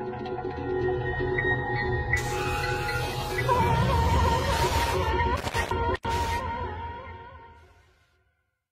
うん。